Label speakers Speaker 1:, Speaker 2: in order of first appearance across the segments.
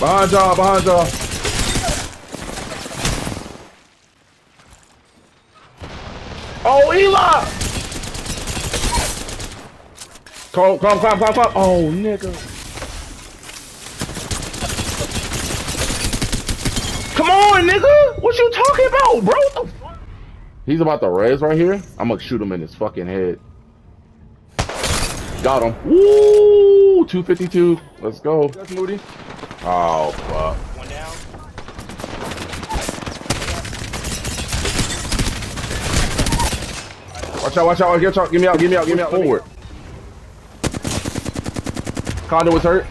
Speaker 1: Behind y'all, behind y'all. Oh, Eli! Come, come, come, come, come. Oh, nigga. Come on, nigga. What you talking about, bro? What the fuck? He's about to res right here. I'm gonna shoot him in his fucking head. Got him. Woo! 252. Let's go. That's Moody. Oh, fuck.
Speaker 2: One down.
Speaker 1: Watch out, watch out, watch out. Give me out, give me out, give me out. Forward. Condo was hurt.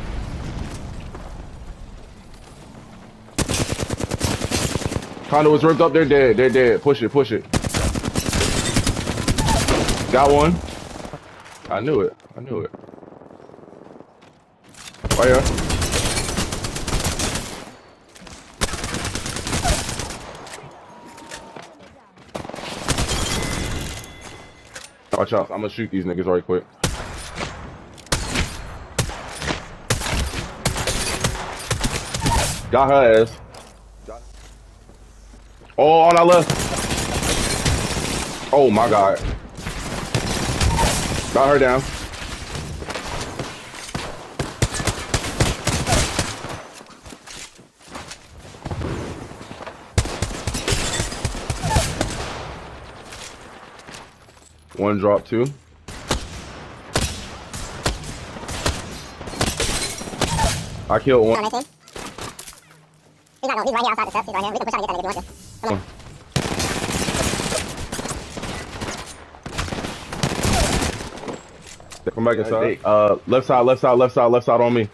Speaker 1: Condo was ripped up. They're dead. They're dead. Push it, push it. Got one. I knew it. I knew it. Right here. Watch out. I'm gonna shoot these niggas right quick. Got her ass. Oh, on our left. Oh my god. Got her down. One drop, two. I killed one.
Speaker 3: He's not going. He's right here outside the steps. He's right here. We can push out and get that nigga if you want to. Come on.
Speaker 1: Come back inside. Uh, left side, left side, left side, left side on me.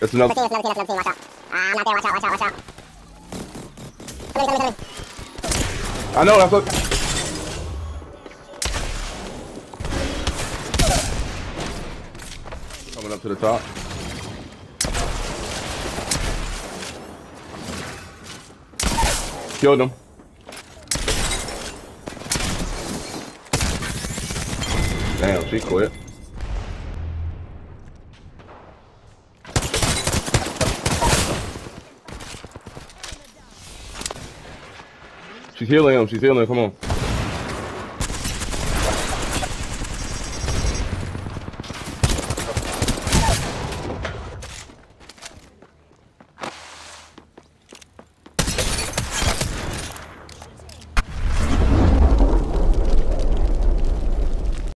Speaker 1: That's another.
Speaker 3: Another team, another team, another team. Watch out. Ah, I'm not there. Watch out, watch out, watch out. Come here, come here, come here.
Speaker 1: I know that's what. Coming up to the top. Killed him. Damn, she quit. She's healing him. She's healing him. Come on.